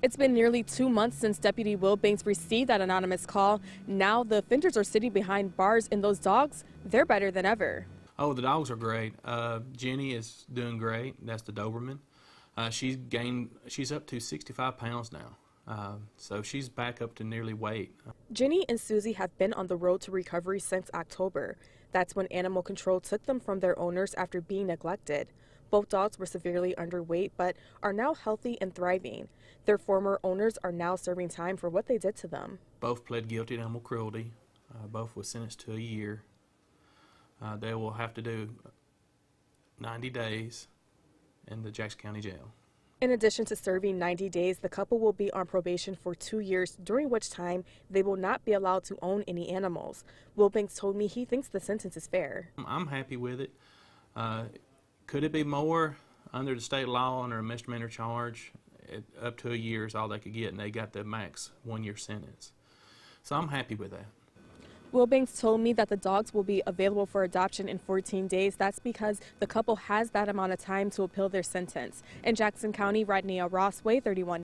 It's been nearly two months since Deputy Will Banks received that anonymous call. Now the offenders are sitting behind bars, and those dogs, they're better than ever. Oh, the dogs are great. Uh, Jenny is doing great. That's the Doberman. Uh, she's gained. She's up to 65 pounds now. Uh, so she's back up to nearly weight. Jenny and Susie have been on the road to recovery since October. That's when animal control took them from their owners after being neglected. Both dogs were severely underweight but are now healthy and thriving. Their former owners are now serving time for what they did to them. Both pled guilty to animal cruelty. Uh, both were sentenced to a year. Uh, they will have to do 90 days in the Jackson County Jail. In addition to serving 90 days, the couple will be on probation for two years, during which time they will not be allowed to own any animals. Will Banks told me he thinks the sentence is fair. I'm happy with it. Uh, could it be more under the state law under a misdemeanor charge? It, up to a year is all they could get, and they got the max one year sentence. So I'm happy with that. Will Banks told me that the dogs will be available for adoption in 14 days. That's because the couple has that amount of time to appeal their sentence. In Jackson County, Rodneya Ross, WAAY 31.